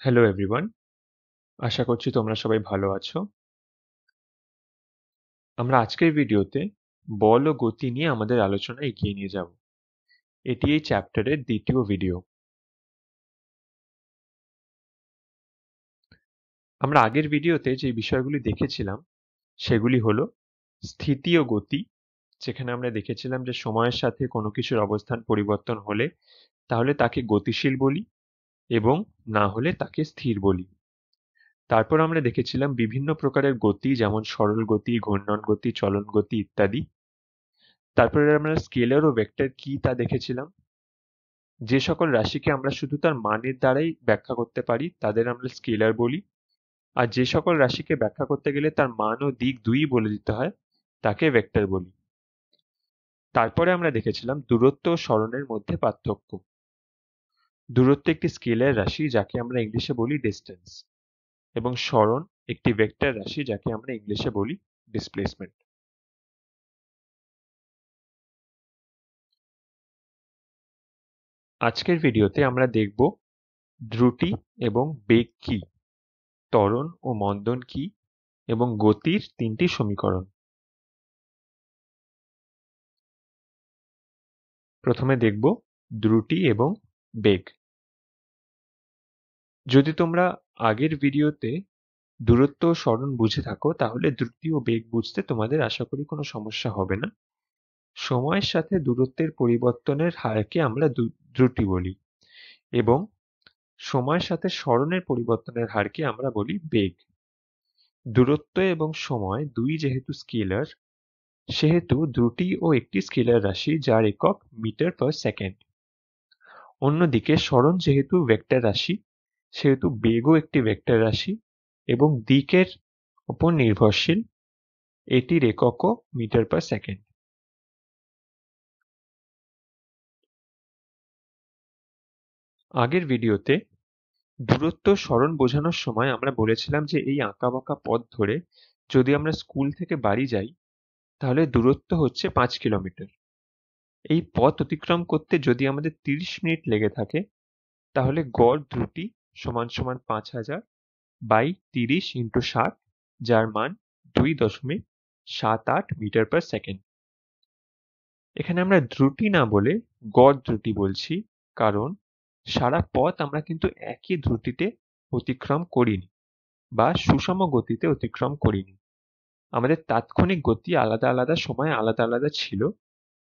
Hello everyone আশা করছি তোমরা সবাই ভালো আছো। আমরা আজকের ভিডিওতে বল ও গতি নিয়ে আমাদের আলোচনা এগিয়ে নিয়ে যাব। এটি এই চ্যাপ্টারের দ্বিতীয় ভিডিও। আমরা আগের ভিডিওতে যে বিষয়গুলি দেখেছিলাম, সেগুলি হলো স্থিতি ও গতি, যেখানে আমরা দেখেছিলাম যে সময়ের সাথে কোনো কিছুর অবস্থান পরিবর্তন হলে তাহলে তাকে গতিশীল বলি এবং না হলে তাকে স্থির বলি। তারপর আমরা দেখেছিলাম বিভিন্ন প্রকারের গতি, যেমন সরল গতি, ঘূর্ণন গতি, চলন গতি ইত্যাদি। তারপরে আমরা স্কেলার ও ভেক্টর কি তা দেখেছিলাম। যে সকল রাশিকে আমরা শুধু তার মানের দ্বারাই ব্যাখ্যা করতে পারি, তাদের আমরা স্কেলার বলি। আর যে সকল রাশিকে ব্যাখ্যা করতে গেলে তার মান ও দিক দুই বলে দিতে হয়, তাকে ভেক্টর বলি। তারপরে আমরা দেখেছিলাম দূরত্ব ও স্মরণের মধ্যে পার্থক্য। দূরত্ব একটি স্কেলার রাশি যাকে আমরা ইংলিশে বলি ডিস্টেন্স এবং স্মরণ একটি ভেক্টর রাশি যাকে আমরা ইংলিশে বলি ডিসপ্লেসমেন্ট আজকের ভিডিওতে আমরা দেখব দ্রুতি এবং বেগ কি, ত্বরণ ও মন্দন কি এবং গতির তিনটি সমীকরণ। প্রথমে দেখব দ্রুতি এবং বেগ। যদি তোমরা আগের ভিডিওতে দূরত্ব ও স্মরণ বুঝে থাকো, তাহলে দ্রুতি ও বেগ বুঝতে তোমাদের আশা করি কোনো সমস্যা হবে না। সময়ের সাথে দূরত্বের পরিবর্তনের হারকে আমরা দ্রুতি বলি এবং সময়ের সাথে স্মরণের পরিবর্তনের হারকে আমরা বলি বেগ। দূরত্ব এবং সময় দুই যেহেতু স্কেলার, সেহেতু দ্রুতি ও একটি স্কেলার রাশি যার একক মিটার পার সেকেন্ড। অন্যদিকে স্মরণ যেহেতু ভেক্টর রাশি সেহেতু বেগও একটি ভেক্টর রাশি এবং দিকের উপর নির্ভরশীল, এটির এককও মিটার পার সেকেন্ড। আগের ভিডিওতে দূরত্ব স্মরণ বোঝানোর সময় আমরা বলেছিলাম যে এই আঁকাবাঁকা পথ ধরে যদি আমরা স্কুল থেকে বাড়ি যাই, তাহলে দূরত্ব হচ্ছে পাঁচ কিলোমিটার। এই পথ অতিক্রম করতে যদি আমাদের তিরিশ মিনিট লেগে থাকে, তাহলে গড় দ্রুতি সমান সমান পাঁচ হাজার বাই তিরিশ ইন্টু ষাট, যার মান দুই দশমিক সাত আট মিটার পার সেকেন্ড। এখানে আমরা দ্রুতি না বলে গড় দ্রুতি বলছি, কারণ সারা পথ আমরা কিন্তু একই দ্রুতিতে অতিক্রম করিনি বা সুষম গতিতে অতিক্রম করিনি। আমাদের তাৎক্ষণিক গতি আলাদা আলাদা সময় আলাদা আলাদা ছিল,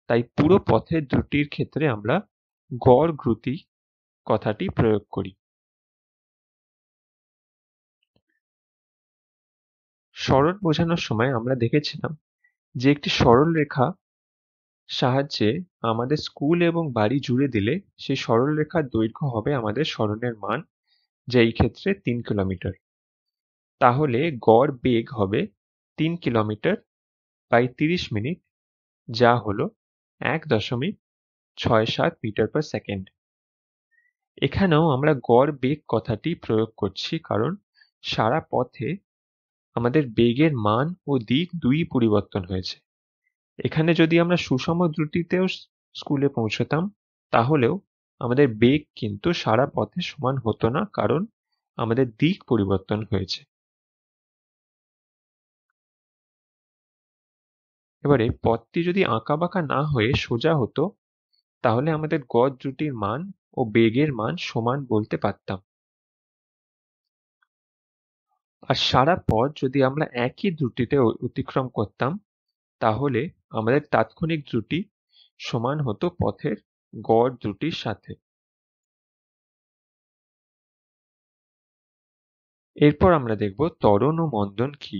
তাই পুরো পথের দ্রুতির ক্ষেত্রে আমরা গড় দ্রুতি কথাটি প্রয়োগ করি। সরল বোঝানোর সময় আমরা দেখেছিলাম যে একটি সরল রেখা সাহায্যে আমাদের স্কুল এবং বাড়ি জুড়ে দিলে সেই সরল রেখার দৈর্ঘ্য হবে আমাদের সরণের মান, যা এই ক্ষেত্রে তিন কিলোমিটার। তাহলে গড় বেগ হবে তিন কিলোমিটার বাই তিরিশ মিনিট, যা হলো এক দশমিক ছয় সাত মিটার পার সেকেন্ড। এখানেও আমরা গড় বেগ কথাটি প্রয়োগ করছি কারণ সারা পথে আমাদের বেগের মান ও দিক দুই পরিবর্তন হয়েছে। এখানে যদি আমরা সুষম দ্রুতিতেও স্কুলে পৌঁছতাম, তাহলেও আমাদের বেগ কিন্তু সারা পথে সমান হতো না, কারণ আমাদের দিক পরিবর্তন হয়েছে। এবারে পথটি যদি আঁকাবাঁকা না হয়ে সোজা হতো, তাহলে আমাদের গড় দ্রুতির মান ও বেগের মান সমান বলতে পারতাম। আর সারা পথ যদি আমরা একই দ্রুতিতে অতিক্রম করতাম, তাহলে আমাদের তাৎক্ষণিক দ্রুতি সমান হতো পথের গড় দ্রুতির সাথে। এরপর আমরা দেখব ত্বরণ ও মন্দন কি।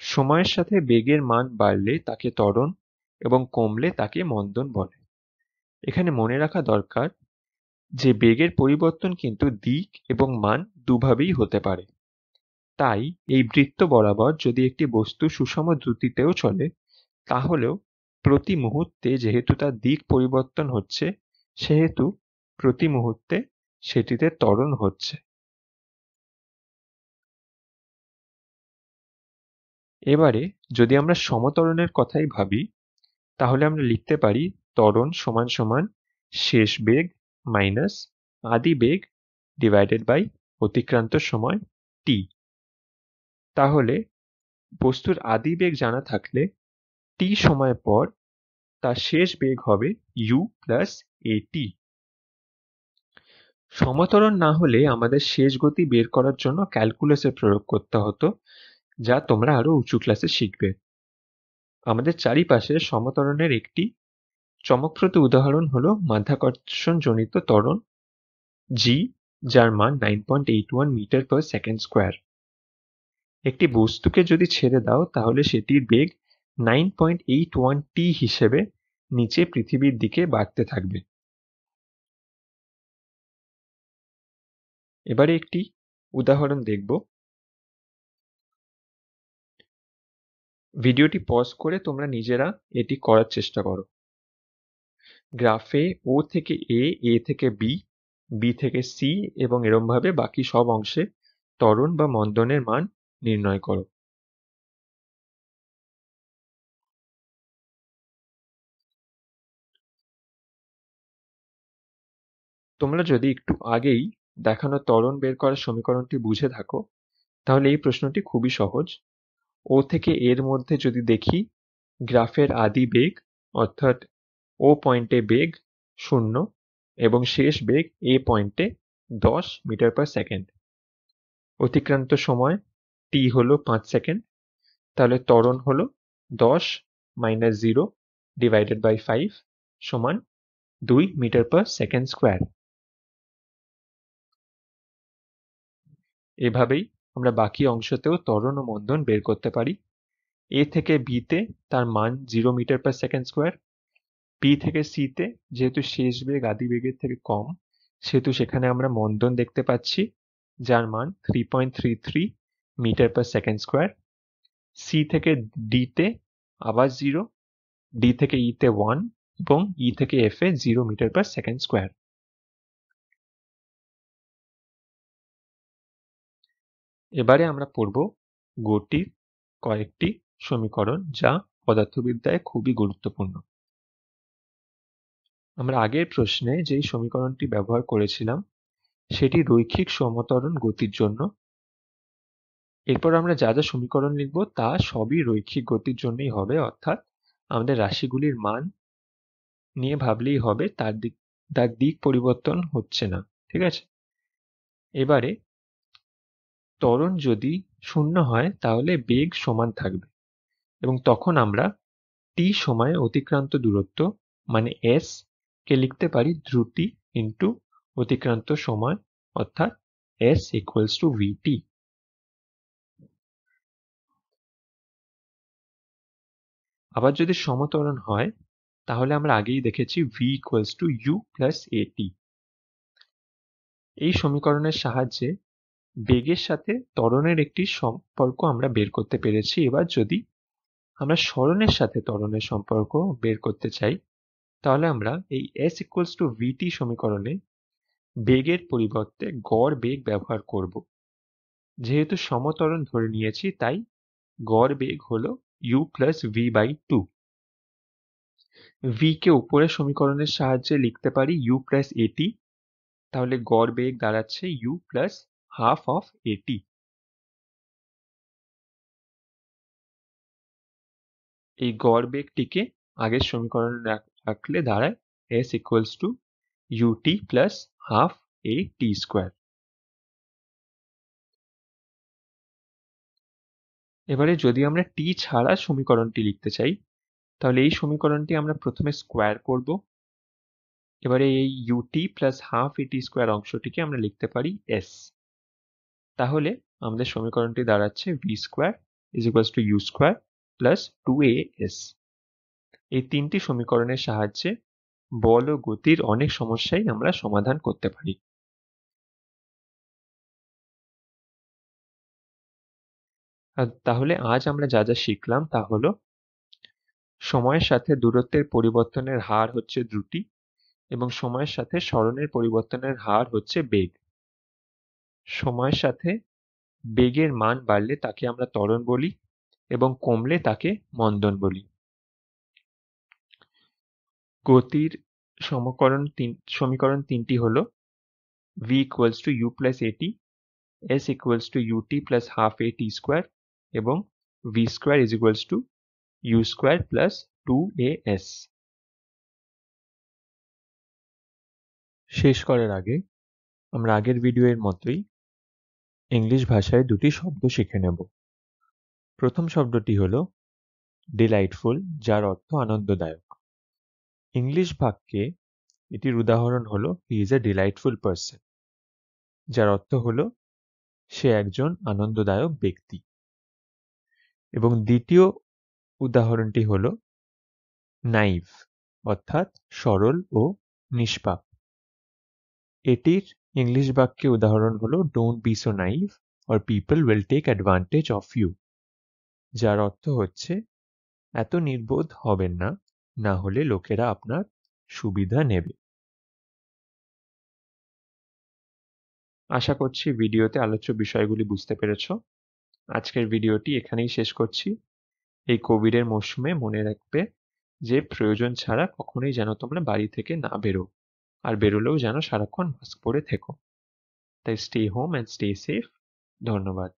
সময়ের সাথে বেগের মান বাড়লে তাকে ত্বরণ এবং কমলে তাকে মন্দন বলে। এখানে মনে রাখা দরকার যে বেগের পরিবর্তন কিন্তু দিক এবং মান দুভাবেই হতে পারে। তাই এই বৃত্ত বরাবর যদি একটি বস্তু সুষম দ্রুতিতেও চলে, তাহলেও প্রতি মুহূর্তে যেহেতু তার দিক পরিবর্তন হচ্ছে, সেহেতু প্রতি মুহূর্তে সেটিতে ত্বরণ হচ্ছে। এবারে যদি আমরা সমত্বরণের কথাই ভাবি, তাহলে আমরা লিখতে পারি ত্বরণ সমান সমান শেষ বেগ মাইনাস আদি বেগ ডিভাইডেড বাই অতিক্রান্ত সময় টি তাহলে বস্তুর আদি বেগ জানা থাকলে টি সময় পর তার শেষ বেগ হবে ইউ প্লাস এটি সমতরণ না হলে আমাদের শেষ গতি বের করার জন্য ক্যালকুলাসের প্রয়োগ করতে হতো, যা তোমরা আরও উঁচু ক্লাসে শিখবে। আমাদের চারিপাশে সমতরণের একটি চমকপ্রদ উদাহরণ হলো মাধ্যাকর্ষণ জনিত ত্বরণ জি যার মান nine point eight one metre per second square একটি বস্তুকে যদি ছেড়ে দাও, তাহলে সেটির বেগ নাইন পয়েন্ট এইট ওয়ান টি হিসেবে নিচে পৃথিবীর দিকে বাড়তে থাকবে। এবারে একটি উদাহরণ দেখব। ভিডিওটি পজ করে তোমরা নিজেরা এটি করার চেষ্টা করো। গ্রাফে ও থেকে এ এ থেকে বি বি থেকে সি এবং এরমভাবে বাকি সব অংশে ত্বরণ বা মন্দনের মান নির্ণয় করো। তোমরা যদি একটু আগেই দেখানো ত্বরণ বের করার সমীকরণটি বুঝে থাকো, তাহলে এই প্রশ্নটি খুবই সহজ। ও থেকে এর মধ্যে যদি দেখি গ্রাফের আদি বেগ অর্থাৎ ও পয়েন্টে বেগ শূন্য এবং শেষ বেগ এ পয়েন্টে দশ মিটার পার সেকেন্ড অতিক্রান্ত সময় টি হলো পাঁচ সেকেন্ড তাহলে ত্বরণ হলো দশ minus zero divided by five সমান দুই মিটার পার সেকেন্ড স্কোয়ার এভাবেই আমরা বাকি অংশতেও ত্বরণ ও মন্দন বের করতে পারি। এ থেকে বিতে তার মান zero metre per second square B থেকে সিতে যেহেতু শেষ বেগ, আদি বেগের থেকে কম, সেহেতু সেখানে আমরা মন্দন দেখতে পাচ্ছি, যার মান three point three three metre per second square C থেকে ডিতে আবার জিরো ডি থেকে ইতে ওয়ান এবং ই থেকে এফ এ zero metre per second square এবারে আমরা পড়ব গতির কয়েকটি সমীকরণ যা পদার্থবিদ্যায় খুবই গুরুত্বপূর্ণ। আমরা আগের প্রশ্নে যেই সমীকরণটি ব্যবহার করেছিলাম, সেটি রৈখিক সমতরণ গতির জন্য। এরপর আমরা যা যা সমীকরণ লিখব, তা সবই রৈখিক গতির জন্যই হবে, অর্থাৎ আমাদের রাশিগুলির মান নিয়ে ভাবলেই হবে, তার দিক তার দিক পরিবর্তন হচ্ছে না, ঠিক আছে? এবারে ত্বরণ যদি শূন্য হয়, তাহলে বেগ সমান থাকবে এবং তখন আমরা টি সময়ে অতিক্রান্ত দূরত্ব মানে এস কে লিখতে পারি দ্রুতি ইন্টু অতিক্রান্ত সময় অর্থাৎ এস ইকুয়ালস টু ভিটি আবার যদি সমতরণ হয়, তাহলে আমরা আগেই দেখেছি V equals to U plus A T এই সমীকরণের সাহায্যে বেগের সাথে ত্বরণের একটি সম্পর্ক আমরা বের করতে পেরেছি। এবার যদি আমরা স্মরণের সাথে ত্বরণের সম্পর্ক বের করতে চাই তাহলে আমরা এই এস ইকুয়ালস টু ভিটি সমীকরণে বেগের পরিবর্তে গড় বেগ ব্যবহার করব। যেহেতু সমতরণ ধরে নিয়েছি, তাই গড় বেগ হল U plus V by two V কে উপরের সমীকরণের সাহায্যে লিখতে পারি ইউ প্লাস এটি তাহলে গড় বেগ দাঁড়াচ্ছে ইউ প্লাস হাফ অফ এটি এই গড় বেগটিকে আগের সমীকরণে রাখলে দাঁড়ায় S equals to U T plus half A T square এবারে যদি আমরা টি ছাড়া সমীকরণটি লিখতে চাই, তাহলে এই সমীকরণটি আমরা প্রথমে স্কোয়ার করব। এবারে এই U T plus half A T square অংশটিকে আমরা লিখতে পারি এস তাহলে আমাদের সমীকরণটি দাঁড়াচ্ছে V square is equals to U square plus two A S এই তিনটি সমীকরণের সাহায্যে বল ও গতির অনেক সমস্যাই আমরা সমাধান করতে পারি। তাহলে আজ আমরা যা যা শিখলাম তা হলো সময়ের সাথে দূরত্বের পরিবর্তনের হার হচ্ছে দ্রুতি এবং সময়ের সাথে স্মরণের পরিবর্তনের হার হচ্ছে বেগ। সময়ের সাথে বেগের মান বাড়লে তাকে আমরা ত্বরণ বলি এবং কমলে তাকে মন্দন বলি। গতির সমকরণ তিন, সমীকরণ তিনটি হলো v equals to u plus at s equals to ut plus half A T square এবং V square is equals to U square plus two A S শেষ করার আগে আমরা আগের ভিডিওর মতোই ইংলিশ ভাষায় দুটি শব্দ শিখে নেব। প্রথম শব্দটি হলো ডিলাইটফুল যার অর্থ আনন্দদায়ক। ইংলিশ বাক্যে এটির উদাহরণ হলো he is a delightful person যার অর্থ হলো, সে একজন আনন্দদায়ক ব্যক্তি। এবং দ্বিতীয় উদাহরণটি হল নাইভ অর্থাৎ সরল ও নিষ্পাপ। এটির ইংলিশ বাক্যে উদাহরণ হলো don't be so naive or people will take advantage of you যার অর্থ হচ্ছে, এত নির্বোধ হবেন না। না হলে লোকেরা আপনার সুবিধা নেবে। আশা করছি ভিডিওতে আলোচ্য বিষয়গুলি বুঝতে পেরেছ। আজকের ভিডিওটি এখানেই শেষ করছি। এই কোভিডের মরশুমে মনে রাখবে যে প্রয়োজন ছাড়া কখনোই যেন তোমরা বাড়ি থেকে না বেরো, আর বেরোলেও যেন সারাক্ষণ মাস্ক পরে থেকো। তাই stay home and stay safe ধন্যবাদ।